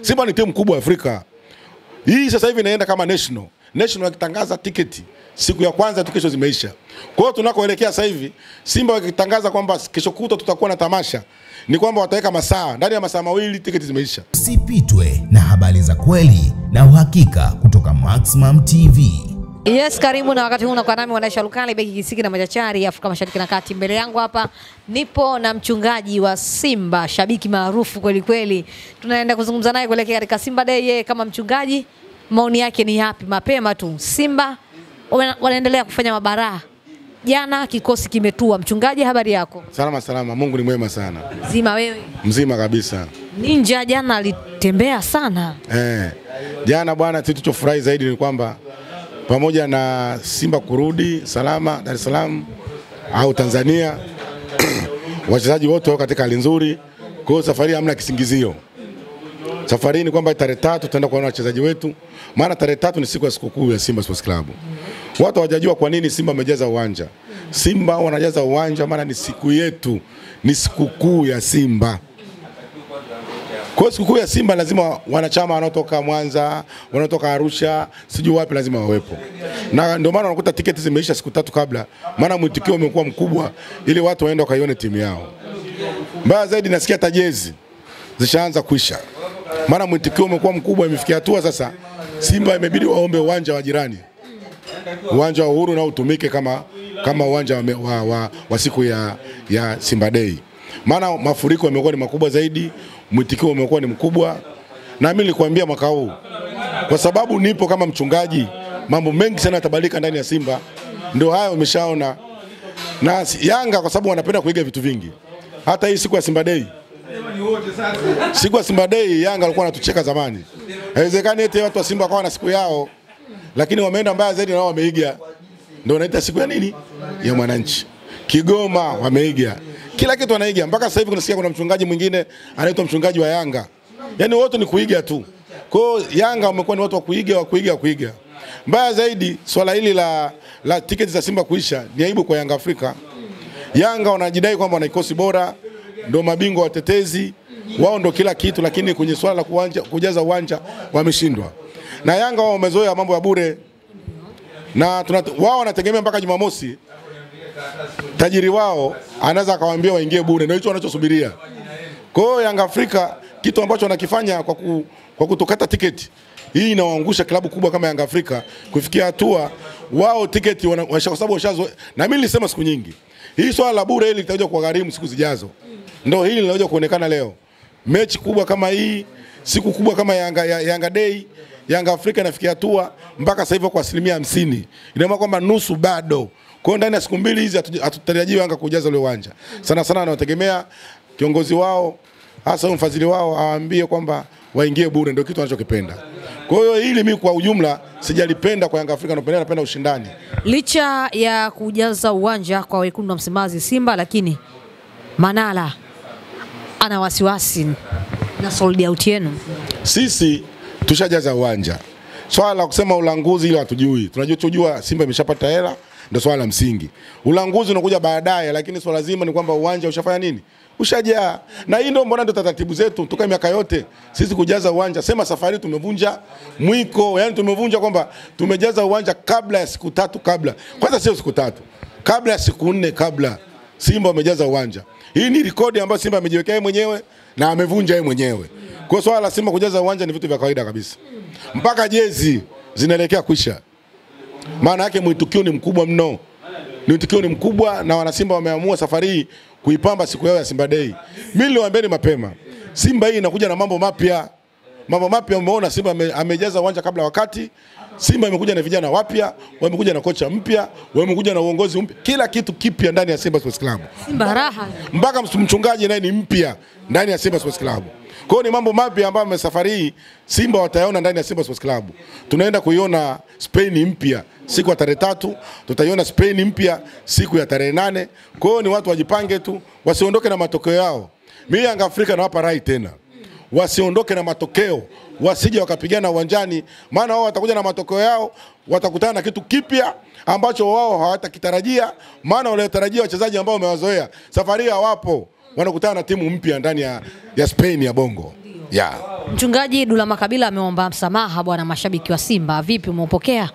Simba ni timu kubwa Afrika. Hii sasa hivi inaenda kama national. National wakitangaza tiketi siku ya kwanza tu kesho zimeisha. Kwa hiyo tunakoelekea sasa hivi Simba wakitangaza kwamba kesho kutwa tutakuwa na tamasha, ni kwamba wataweka masaa, ndani ya masaa mawili tiketi zimeisha. Usipitwe na habari za kweli na uhakika kutoka Maximum TV. Yes, karibu na wakati huu unakuwa nami Mwanaisha Lukali beki kisiki na machachari Afrika Mashariki na Kati. Mbele yangu hapa nipo na mchungaji wa Simba, shabiki maarufu kweli kweli. Tunaenda kuzungumza naye kuelekea katika Simba Day. Yeye kama mchungaji, maoni yake ni yapi? Mapema tu Simba wanaendelea kufanya mabaraa. Jana kikosi kimetua. Mchungaji, habari yako? Salama salama, Mungu ni mwema sana, Zima wewe. mzima kabisa. Ninja jana alitembea sana. Eh, jana bwana, kitu tulichofurahi zaidi ni kwamba pamoja na Simba kurudi salama Dar es Salaam au Tanzania, wachezaji wote wako katika hali nzuri. Kwa hiyo safari hamna kisingizio. Safari ni kwamba tarehe tatu tutaenda kuona wachezaji wetu, maana tarehe tatu ni siku ya sikukuu ya Simba Sports Club. Watu hawajajua kwa nini Simba wamejaza uwanja. Simba wanajaza uwanja maana ni siku yetu, ni sikukuu ya Simba. Kwa hiyo sikukuu ya Simba lazima wanachama wanaotoka Mwanza, wanaotoka Arusha, sijui wapi lazima wawepo. Na ndio maana unakuta tiketi zimeisha siku tatu kabla, maana mwitikio umekuwa mkubwa ili watu waende wakaione timu yao. Mbaya zaidi nasikia hata jezi zishaanza kuisha. Maana mwitikio umekuwa mkubwa, imefikia hatua sasa Simba imebidi waombe uwanja wa jirani. Uwanja wa Uhuru nao utumike kama kama uwanja wa, wa, wa, wa siku ya, ya Simba Day. Maana mafuriko yamekuwa ni makubwa zaidi, mwitikio umekuwa ni mkubwa, na mimi nilikwambia mwaka huu, kwa sababu nipo kama mchungaji, mambo mengi sana yatabadilika ndani ya Simba. Ndio hayo umeshaona, na Yanga kwa sababu wanapenda kuiga vitu vingi. Hata hii siku ya Simba Day, siku ya Simba Day Yanga walikuwa wanatucheka zamani. Haiwezekani eti watu wa Simba wakawa na siku yao, lakini wameenda mbaya zaidi, nao wameiga, ndio wanaita siku ya nini, ya mwananchi. Kigoma wameiga kila kitu anaiga. mpaka sasa hivi kunasikia kuna mchungaji mwingine anaitwa mchungaji wa Yanga. Yani wote ni kuiga tu. Kwa hiyo Yanga wamekuwa ni watu wa kuiga, wa kuiga, wa kuiga. Mbaya zaidi swala hili la, la tiketi za Simba kuisha ni aibu kwa Yanga Afrika. Yanga wanajidai kwamba wana kikosi bora, ndio mabingwa watetezi, wao ndio kila kitu, lakini kwenye swala la kuwanja, kujaza uwanja wameshindwa. Na Yanga wao wamezoea mambo ya bure, na wao wanategemea mpaka Jumamosi tajiri wao anaweza akawaambia waingie bure, ndio hicho wanachosubiria. Kwa hiyo Yanga Afrika kitu ambacho wanakifanya kwa, ku, kwa kutokata tiketi hii inawaangusha klabu kubwa kama Yanga Afrika kufikia hatua wao tiketi kwa sababu washazo, na mimi nilisema siku nyingi hii swala la bure hili litakuja kuwagharimu siku zijazo, ndio hili linakuja kuonekana leo. Mechi kubwa kama hii, siku kubwa kama Yanga, ya- Yanga Day, Yanga Afrika inafikia hatua mpaka sasa hivi kwa asilimia hamsini, ina kwamba nusu bado. Kwa ndani ya siku mbili hizi hatu- hatutarajii Yanga kujaza ule uwanja. Sana sana wanategemea kiongozi wao hasa mfadhili wao awaambie kwamba waingie bure, ndio kitu wanachokipenda. Kwa hiyo hili mimi kwa ujumla sijalipenda kwa Yanga Afrika, napenda napenda ushindani. Licha ya kujaza uwanja kwa wekundu wa Msimbazi Simba, lakini Manala ana wasiwasi na sold out yenu. Sisi tushajaza uwanja. Swala la kusema ulanguzi ile hatujui. Tunajua tujua Simba imeshapata hela ndio swala la msingi. Ulanguzi unakuja baadaye, lakini swala zima ni kwamba uwanja ushafanya nini? Ushajaa. Na hii ndio mbona ndio taratibu zetu toka miaka yote. Sisi kujaza uwanja, sema safari tumevunja mwiko, yani tumevunja kwamba tumejaza uwanja kabla ya siku tatu kabla. Kwanza sio siku tatu. Kabla ya siku nne kabla Simba wamejaza uwanja. Hii ni rekodi ambayo Simba amejiwekea yeye mwenyewe na amevunja yeye mwenyewe. Kwa swala la Simba kujaza uwanja ni vitu vya kawaida kabisa. Mpaka jezi zinaelekea kuisha. Maana yake mwitikio ni mkubwa mno. Mwitikio ni mkubwa na wanasimba wameamua safari hii kuipamba siku yao ya Simba Day. Mimi niliwaambieni mapema. Simba hii inakuja na mambo mapya. Mambo mapya umeona Simba amejaza uwanja kabla wakati. Simba imekuja na vijana wapya, wamekuja na kocha mpya, wamekuja na uongozi mpya. Kila kitu kipya ndani ya Simba Sports Club Simba raha. mpaka mchungaji naye ni mpya ndani ya Simba Sports Club. Kwa hiyo ni mambo mapya ambayo safari hii Simba watayaona ndani ya Simba Sports Club. Tunaenda kuiona Spain mpya siku ya tarehe tatu, tutaiona Spain mpya siku ya tarehe nane. Kwa hiyo ni watu wajipange tu, wasiondoke na matokeo yao. Mimi Yanga Afrika nawapa rai tena, wasiondoke na matokeo, wasije wakapigana uwanjani, maana wao watakuja na matokeo yao, watakutana na kitu kipya ambacho wao hawatakitarajia, maana waliotarajia wachezaji ambao wamewazoea safari hawapo, wanakutana na timu mpya ndani ya, ya Spain ya Bongo. yeah. Mchungaji Dula Makabila ameomba msamaha bwana mashabiki wa Simba. Vipi, umeupokea?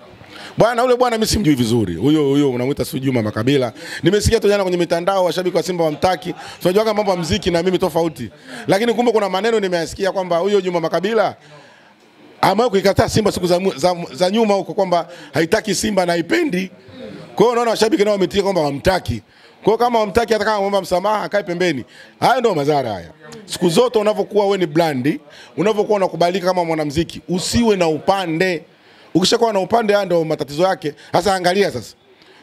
Bwana ule bwana mimi simjui vizuri. Huyo huyo unamuita si Juma Makabila. Nimesikia tu jana kwenye mitandao washabiki wa Simba wamtaki. Tunajua kama mambo ya muziki na mimi tofauti. Lakini kumbe kuna maneno nimeyasikia kwamba huyo Juma Makabila amewahi kuikataa Simba siku za, za, za nyuma huko kwamba haitaki Simba na haipendi. Kwa hiyo unaona washabiki nao wametia kwamba wamtaki. Kwa hiyo kama wamtaki hata kama muombe msamaha akae pembeni. Haya ndio madhara haya. Siku zote unavyokuwa wewe ni blandi, unavyokuwa unakubalika kama mwanamuziki, usiwe na upande. Ukishakuwa na upande, haya ndio matatizo yake. Sasa angalia sasa.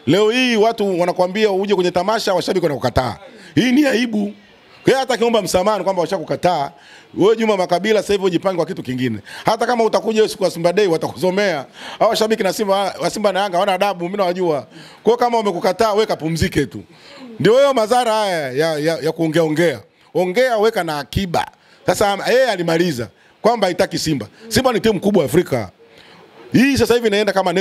Leo hii watu wanakwambia uje kwenye tamasha, washabiki wanakukataa. Hii ni aibu. Kwa hata kiomba msamaha kwamba washakukataa. Wewe Juma Makabila sasa hivi ujipange kwa kitu kingine. Hata kama utakuja siku ya Simba Day watakusomea. Hao washabiki na Simba wa Simba na Yanga wana adabu, mimi nawajua. Kwa hiyo kama wamekukataa wewe kapumzike tu. Ndio hiyo madhara haya ya, ya, ya kuongea ongea. Ongea weka na akiba. Sasa yeye alimaliza kwamba haitaki Simba. Simba ni timu kubwa Afrika. Hii sasa hivi inaenda kama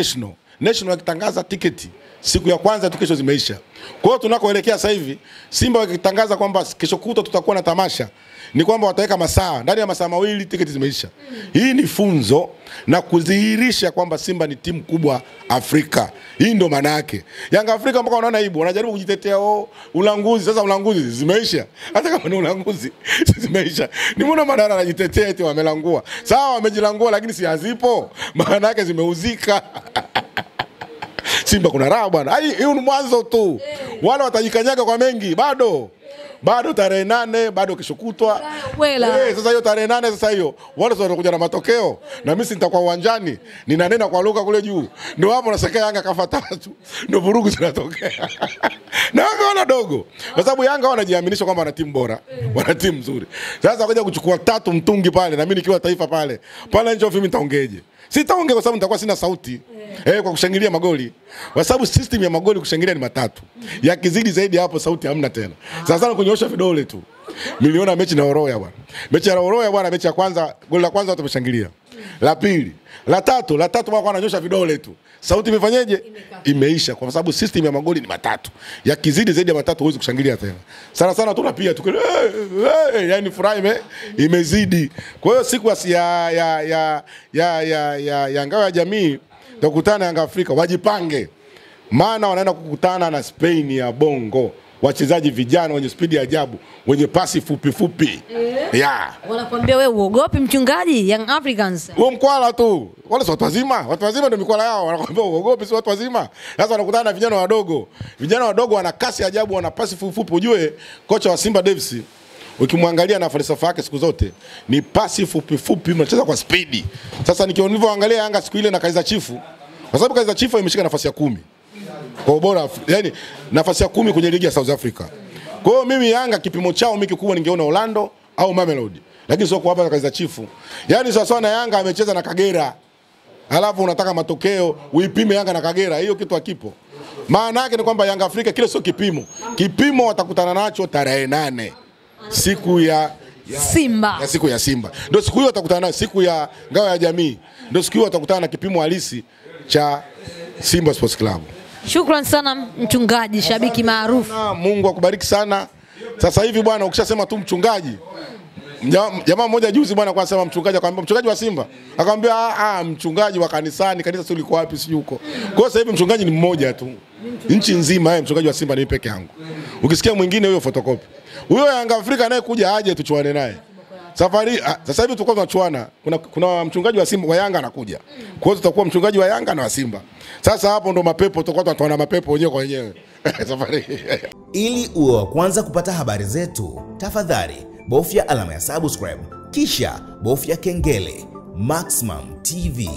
national. Wakitangaza tiketi siku ya kwanza tu kesho zimeisha. Kwa hiyo tunakoelekea sasa hivi Simba wakitangaza kwamba kesho kutwa tutakuwa na tamasha ni kwamba wataweka masaa, ndani ya masaa mawili tiketi zimeisha. Hii ni funzo na kudhihirisha kwamba Simba ni timu kubwa Afrika. Hii ndio maana yake. Yanga Afrika mpaka wanaona aibu, wanajaribu kujitetea oh, ulanguzi. Sasa ulanguzi zimeisha, hata kama ni ulanguzi zimeisha. Ni mbona Manara anajitetea eti wamelangua? Sawa, wamejilangua, lakini si hazipo, maana yake zimeuzika. Simba kuna raha bwana. Ai, hiyo ni mwanzo tu. Wale watajikanyaga kwa mengi bado. Bado tarehe nane, bado kishukutwa. Wela. Eh, sasa hiyo tarehe nane sasa hiyo. Wale sio watakuja na matokeo. Na mimi si nitakuwa uwanjani. Ninanena kwa lugha kule juu. Ndio hapo nasikia Yanga kafa tatu. Ndio vurugu zinatokea. na Yanga wana dogo. Kwa sababu Yanga wanajiaminisha kwamba wana timu bora. Wana timu nzuri. Sasa wakaja kuchukua tatu mtungi pale na mimi nikiwa taifa pale. Pale nje mimi nitaongeje? Sitaongea kwa sababu nitakuwa sina sauti. Eh, kwa kushangilia magoli. Kwa sababu system ya magoli kushangilia ni matatu. Yakizidi zaidi hapo sauti hamna tena. Sasa sana kunyoosha vidole tu. Niliona mechi na Oroya bwana. Mechi ya Oroya bwana, mechi ya kwanza, goli la kwanza watu wameshangilia. La pili, la tatu, la tatu wako wananyosha vidole tu. Sauti imefanyeje? Imeisha kwa sababu system ya magoli ni matatu. Yakizidi zaidi ya matatu huwezi kushangilia tena. Sana sana tunapia tu. Hey, hey, yani furaha ime, imezidi. Kwa hiyo siku ya ya ya ya, ya, ya, ya ngao ya jamii tutakutana na Yanga Afrika wajipange. Maana wanaenda kukutana na Spain ya Bongo. Wachezaji vijana wenye spidi ya ajabu, wenye pasi fupi fupi. Yeah. Wanakuambia wewe uogopi mchungaji Young Africans. Wewe mkwala tu. Wale si watu wazima. Watu wazima ndio mikwala yao. Wanakuambia uogopi si watu wazima. Sasa wanakutana na vijana wadogo. Vijana wadogo wana kasi ajabu, wana pasi fupi fupi. Ujue kocha wa Simba Davis ukimwangalia na falsafa yake siku zote ni pasi fupi fupi, mnacheza kwa spidi. Sasa nikionivyoangalia Yanga siku ile na Kaiza Chifu, kwa sababu Kaiza Chifu imeshika nafasi ya kumi kwa ubora, yani nafasi ya kumi kwenye ligi ya South Africa. Kwa hiyo mimi Yanga kipimo chao mimi kikubwa ningeona Orlando au Mamelodi, lakini sio kwa Kaiza Chifu. Yani sasa na Yanga amecheza na Kagera, alafu unataka matokeo uipime Yanga na Kagera, hiyo kitu hakipo. Maana yake ni kwamba Yanga Afrika kile sio kipimo. Kipimo watakutana nacho tarehe nane siku ya Simba. ya siku ya Simba. Ndio siku hiyo watakutana nayo, siku ya ngao ya jamii. Ndio siku hiyo watakutana na kipimo halisi cha Simba Sports Club. Shukran sana mchungaji, shabiki maarufu. Mungu akubariki sana. Sasa hivi bwana, ukishasema tu mchungaji Jamaa mmoja juzi bwana kwa anasema mchungaji akamwambia mchungaji wa Simba. Akamwambia ah, ah mchungaji wa kanisani, kanisa sio liko wapi sio huko. Kwa hiyo sasa hivi mchungaji ni mmoja tu. Nchi nzima yeye mchungaji wa Simba ni peke yangu. Ukisikia mwingine huyo photocopy. Huyo Yanga Afrika naye kuja aje tuchuane naye. Safari ah, sasa hivi tulikuwa tunachuana. Kuna kuna mchungaji wa Simba wa Yanga anakuja. Kwa hiyo tutakuwa mchungaji wa Yanga na wa Simba. Sasa hapo ndo mapepo tutakuwa tunatoana mapepo wenyewe kwa wenyewe. Safari. Ili uwe wa kwanza kupata habari zetu, tafadhali bofya alama ya subscribe kisha bofya kengele. Maximum TV.